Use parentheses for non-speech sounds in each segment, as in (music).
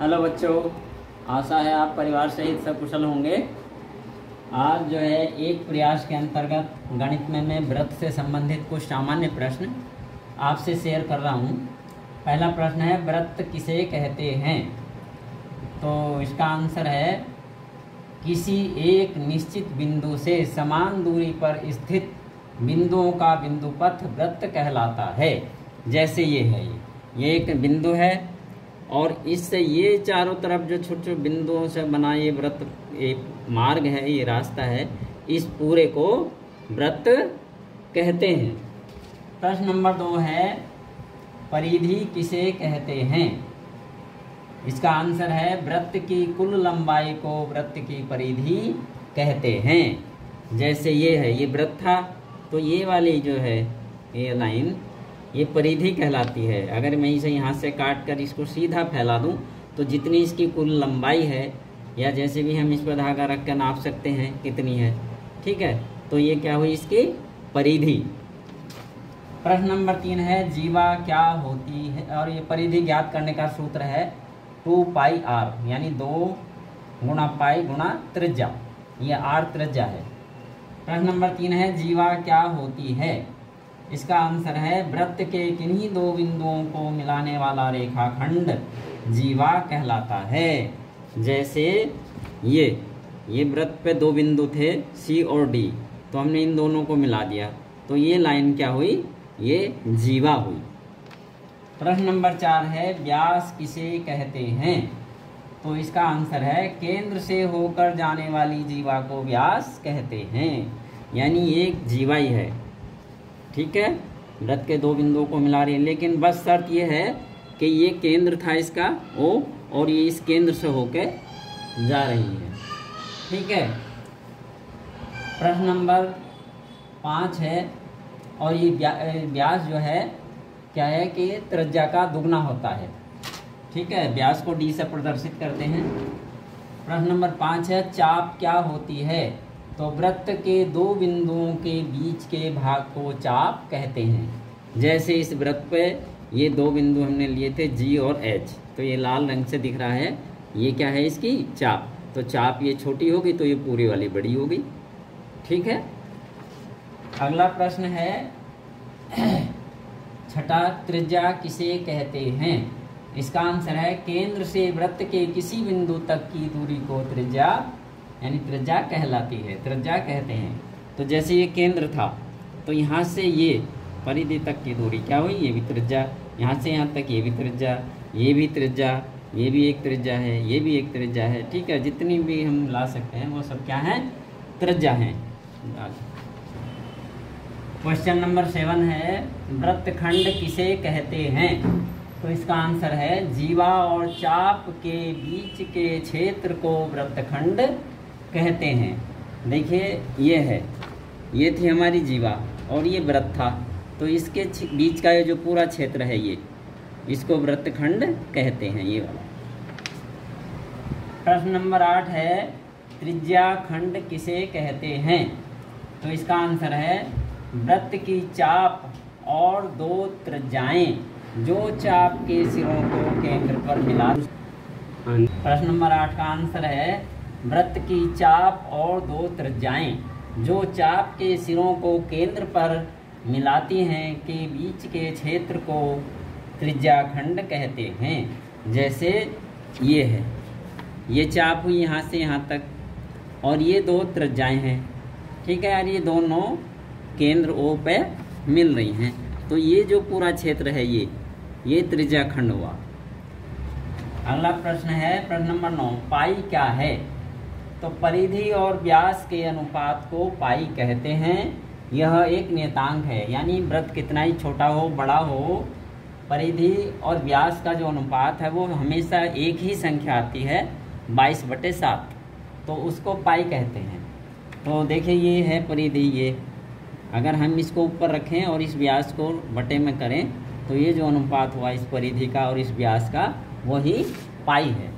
Hello बच्चों, आशा है आप परिवार सहित सब कुशल होंगे। आज जो है, एक प्रयास के अंतर्गत गणित में मैं व्रत से संबंधित कुछ सामान्य प्रश्न आपसे शेयर कर रहा हूँ। पहला प्रश्न है, व्रत किसे कहते हैं? तो इसका आंसर है, किसी एक निश्चित बिंदु से समान दूरी पर स्थित बिंदुओं का बिंदु पथ व्रत कहलाता है। जैसे ये है ये ये एक बिंदु है और इससे ये चारों तरफ़ जो छोटे छोटे बिंदुओं से बना ये व्रत, ये मार्ग है, ये रास्ता है, इस पूरे को व्रत कहते हैं। प्रश्न नंबर दो है, परिधि किसे कहते हैं? इसका आंसर है, व्रत की कुल लंबाई को व्रत की परिधि कहते हैं। जैसे ये है, ये व्रत था तो ये वाली जो है, ये लाइन ये परिधि कहलाती है। अगर मैं इसे यहाँ से काट कर इसको सीधा फैला दूँ तो जितनी इसकी कुल लंबाई है, या जैसे भी हम इस पर धागा रख कर नाप सकते हैं, कितनी है? ठीक है? तो ये क्या हुई इसकी? परिधि। प्रश्न नंबर तीन है, जीवा क्या होती है? और ये परिधि ज्ञात करने का सूत्र है टू पाई आर, यानी दो गुणा पाई गुणा त्रिज्या। ये आर त्रिज्या है। प्रश्न नंबर तीन है, जीवा क्या होती है? इसका आंसर है वृत्त के किन्हीं दो बिंदुओं को मिलाने वाला रेखाखंड जीवा कहलाता है। जैसे ये ये वृत्त पे दो बिंदु थे, सी और डी। तो हमने इन दोनों को मिला दिया। तो ये लाइन क्या हुई? ये जीवा हुई। प्रश्न नंबर चार है, व्यास किसे कहते हैं? तो इसका आंसर है, केंद्र से होकर जाने वाली जीवा को व्यास कहते हैं। यानी एक जीवा ही है। ठीक है? व्रत के दो बिंदुओं को मिला रही है। लेकिन बस शर्त यह है कि ये केंद्र था इसका, ओ, और ये इस केंद्र से होके जा रही है। ठीक है? प्रश्न नंबर पाँच है, और ये व्यास जो है, क्या है कि त्रिज्या का दुगना होता है। ठीक है? व्यास को डी से प्रदर्शित करते हैं। प्रश्न नंबर पाँच है, चाप क्या होती है? तो वृत्त के दो बिंदुओं के बीच के भाग को चाप कहते हैं। जैसे इस वृत्त पे ये दो बिंदु हमने लिए थे जी और एच तो ये लाल रंग से दिख रहा है। ये क्या है इसकी? चाप। तो चाप ये छोटी होगी तो ये पूरी वाली बड़ी होगी। ठीक है? अगला प्रश्न है, (clears throat) छठा त्रिज्या किसे कहते हैं? इसका आंसर है, केंद्र से वृत्त के किसी बिंदु तक की दूरी को त्रिज्या यानी त्रिज्या कहलाती है त्रिज्या कहते हैं। तो जैसे ये केंद्र था तो यहाँ से ये परिधि तक की दूरी क्या हुई? ये भी त्रिज्या यहाँ से यहाँ तक ये भी त्रिज्या ये भी त्रिज्या ये भी एक त्रिज्या है, ये भी एक त्रिज्या है। ठीक है, जितनी भी हम ला सकते हैं, वो सब क्या है? त्रिज्या हैं। क्वेश्चन नंबर सेवन है, वृत्तखंड किसे कहते हैं? तो इसका आंसर है, जीवा और चाप के बीच के क्षेत्र को वृत्तखंड कहते हैं। देखिए ये है। ये थी हमारी जीवा और ये व्रत था। तो इसके बीच का ये जो पूरा क्षेत्र है ये इसको व्रतखंड कहते हैं ये वाला। प्रश्न नंबर आठ है त्रिज्या खंड किसे कहते हैं? तो इसका आंसर है व्रत की चाप और दो त्रिज्याएँ जो चाप के सिरों को केंद्र पर मिला। प्रश्न नंबर आठ का आंसर है वृत्त की चाप और दो त्रिज्याएँ जो चाप के सिरों को केंद्र पर मिलाती हैं, के बीच के क्षेत्र को त्रिज्याखंड कहते हैं। जैसे ये है। ये चाप हुई यहाँ से यहाँ तक, और ये दो त्रिज्याएँ हैं। ठीक है यार, ये दोनों केंद्र ओ पे मिल रही हैं। तो ये जो पूरा क्षेत्र है ये ये त्रिज्याखंड हुआ। अगला प्रश्न है, प्रश्न नंबर नौ, पाई क्या है? तो परिधि और व्यास के अनुपात को पाई कहते हैं। यह एक नियतांक है, यानी व्रत कितना ही छोटा हो, बड़ा हो, परिधि और व्यास का जो अनुपात है, वो हमेशा एक ही संख्या आती है, बाईस बटे सात। तो उसको पाई कहते हैं। तो देखिए, ये है परिधि ये। अगर हम इसको ऊपर रखें और इस व्यास को बटे में करें तो ये जो अनुपात हुआ इस परिधि का और इस व्यास का, वही पाई है।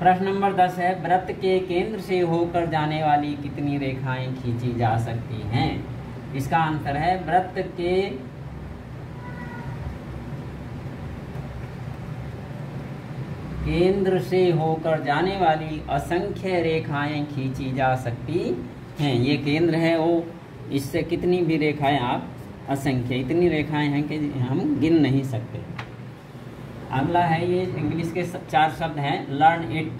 प्रश्न नंबर दस है, व्रत के केंद्र से होकर जाने वाली कितनी रेखाएँ खींची जा सकती हैं? इसका आंसर है व्रत के केंद्र से होकर जाने वाली असंख्य रेखाएँ खींची जा सकती हैं। ये केंद्र है वो इससे कितनी भी रेखाएँ आप असंख्य, इतनी रेखाएँ हैं कि हम गिन नहीं सकते। अगला है ये इंग्लिश के चार शब्द हैं। लर्न इट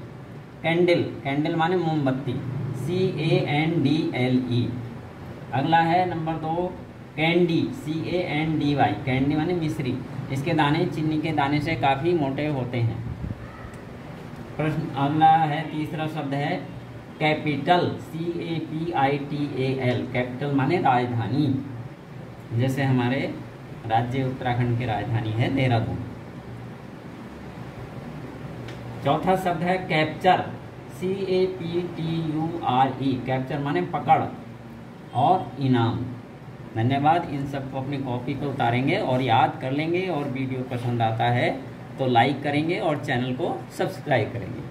कैंडल कैंडल माने मोमबत्ती। C A N D L E अगला है नंबर दो candy C A N D Y candy माने मिश्री। इसके दाने चीनी के दाने से काफ़ी मोटे होते हैं। प्रश्न, अगला है, तीसरा शब्द है capital C A P I T A L capital माने राजधानी। जैसे हमारे राज्य उत्तराखंड की राजधानी है देहरादून। चौथा शब्द है capture C A P T U R E capture माने पकड़ और इनाम। धन्यवाद, इन सबको अपनी कॉपी पर उतारेंगे और याद कर लेंगे और वीडियो पसंद आता है तो लाइक करेंगे और चैनल को सब्सक्राइब करेंगे।